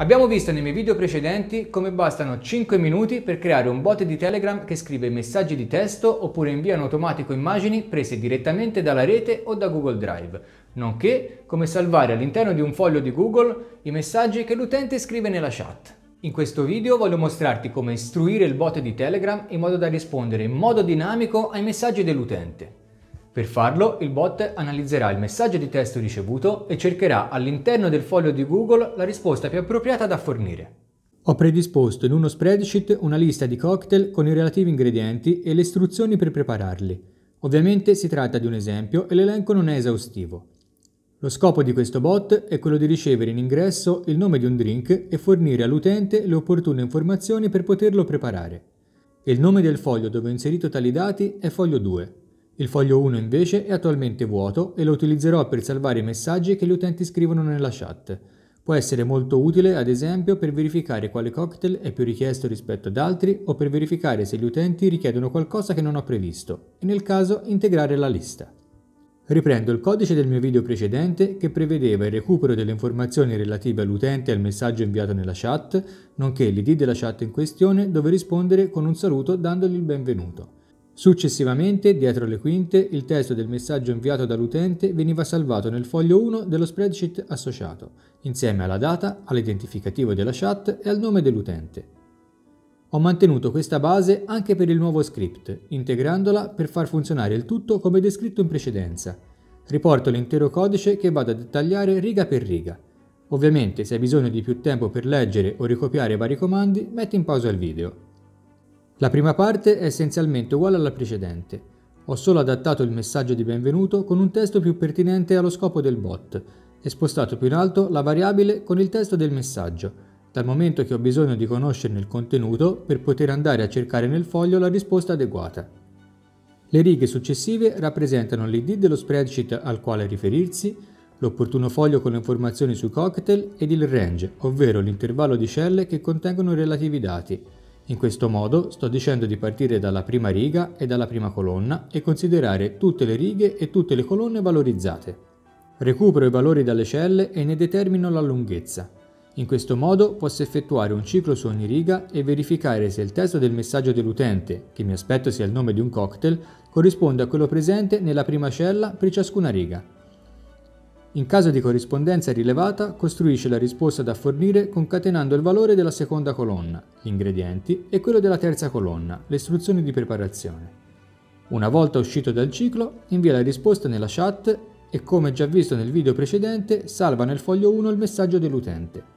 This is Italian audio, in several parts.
Abbiamo visto nei miei video precedenti come bastano 5 minuti per creare un bot di Telegram che scrive messaggi di testo oppure invia in automatico immagini prese direttamente dalla rete o da Google Drive, nonché come salvare all'interno di un foglio di Google i messaggi che l'utente scrive nella chat. In questo video voglio mostrarti come istruire il bot di Telegram in modo da rispondere in modo dinamico ai messaggi dell'utente. Per farlo, il bot analizzerà il messaggio di testo ricevuto e cercherà all'interno del foglio di Google la risposta più appropriata da fornire. Ho predisposto in uno spreadsheet una lista di cocktail con i relativi ingredienti e le istruzioni per prepararli. Ovviamente si tratta di un esempio e l'elenco non è esaustivo. Lo scopo di questo bot è quello di ricevere in ingresso il nome di un drink e fornire all'utente le opportune informazioni per poterlo preparare. Il nome del foglio dove ho inserito tali dati è foglio 2. Il foglio 1 invece è attualmente vuoto e lo utilizzerò per salvare i messaggi che gli utenti scrivono nella chat. Può essere molto utile ad esempio per verificare quale cocktail è più richiesto rispetto ad altri o per verificare se gli utenti richiedono qualcosa che non ho previsto e nel caso integrare la lista. Riprendo il codice del mio video precedente che prevedeva il recupero delle informazioni relative all'utente e al messaggio inviato nella chat, nonché l'id della chat in questione dove rispondere con un saluto dandogli il benvenuto. Successivamente, dietro le quinte, il testo del messaggio inviato dall'utente veniva salvato nel foglio 1 dello spreadsheet associato, insieme alla data, all'identificativo della chat e al nome dell'utente. Ho mantenuto questa base anche per il nuovo script, integrandola per far funzionare il tutto come descritto in precedenza. Riporto l'intero codice che vado a dettagliare riga per riga. Ovviamente se hai bisogno di più tempo per leggere o ricopiare vari comandi, metti in pausa il video. La prima parte è essenzialmente uguale alla precedente. Ho solo adattato il messaggio di benvenuto con un testo più pertinente allo scopo del bot e spostato più in alto la variabile con il testo del messaggio, dal momento che ho bisogno di conoscerne il contenuto per poter andare a cercare nel foglio la risposta adeguata. Le righe successive rappresentano l'id dello spreadsheet al quale riferirsi, l'opportuno foglio con le informazioni sui cocktail ed il range, ovvero l'intervallo di celle che contengono i relativi dati, in questo modo sto dicendo di partire dalla prima riga e dalla prima colonna e considerare tutte le righe e tutte le colonne valorizzate. Recupero i valori dalle celle e ne determino la lunghezza. In questo modo posso effettuare un ciclo su ogni riga e verificare se il testo del messaggio dell'utente, che mi aspetto sia il nome di un cocktail, corrisponde a quello presente nella prima cella per ciascuna riga. In caso di corrispondenza rilevata, costruisce la risposta da fornire concatenando il valore della seconda colonna, gli ingredienti, e quello della terza colonna, le istruzioni di preparazione. Una volta uscito dal ciclo, invia la risposta nella chat e come già visto nel video precedente, salva nel foglio 1 il messaggio dell'utente.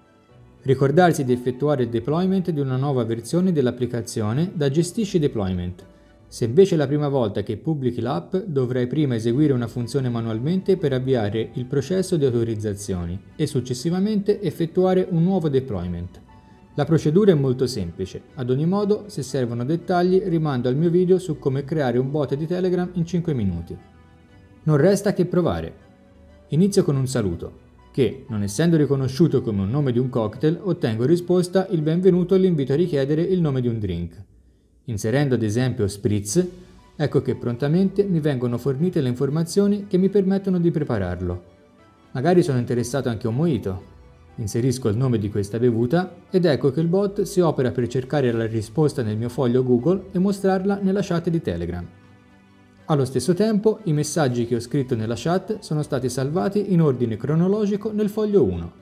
Ricordarsi di effettuare il deployment di una nuova versione dell'applicazione da Gestisci Deployment, se invece è la prima volta che pubblichi l'app, dovrai prima eseguire una funzione manualmente per avviare il processo di autorizzazioni e successivamente effettuare un nuovo deployment. La procedura è molto semplice, ad ogni modo se servono dettagli rimando al mio video su come creare un bot di Telegram in 5 minuti. Non resta che provare. Inizio con un saluto, che, non essendo riconosciuto come un nome di un cocktail, ottengo risposta il benvenuto all'invito a richiedere il nome di un drink. Inserendo ad esempio spritz, ecco che prontamente mi vengono fornite le informazioni che mi permettono di prepararlo. Magari sono interessato anche a un mojito. Inserisco il nome di questa bevuta ed ecco che il bot si opera per cercare la risposta nel mio foglio Google e mostrarla nella chat di Telegram. Allo stesso tempo, i messaggi che ho scritto nella chat sono stati salvati in ordine cronologico nel foglio 1.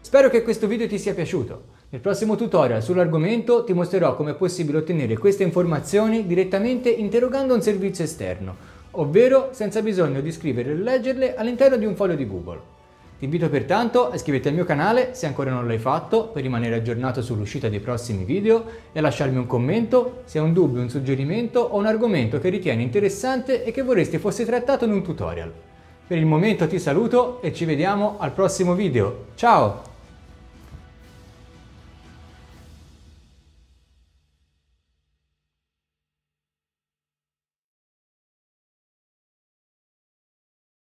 Spero che questo video ti sia piaciuto. Nel prossimo tutorial sull'argomento ti mostrerò come è possibile ottenere queste informazioni direttamente interrogando un servizio esterno, ovvero senza bisogno di scrivere e leggerle all'interno di un foglio di Google. Ti invito pertanto a iscriverti al mio canale se ancora non l'hai fatto per rimanere aggiornato sull'uscita dei prossimi video e a lasciarmi un commento se hai un dubbio, un suggerimento o un argomento che ritieni interessante e che vorresti fosse trattato in un tutorial. Per il momento ti saluto e ci vediamo al prossimo video. Ciao!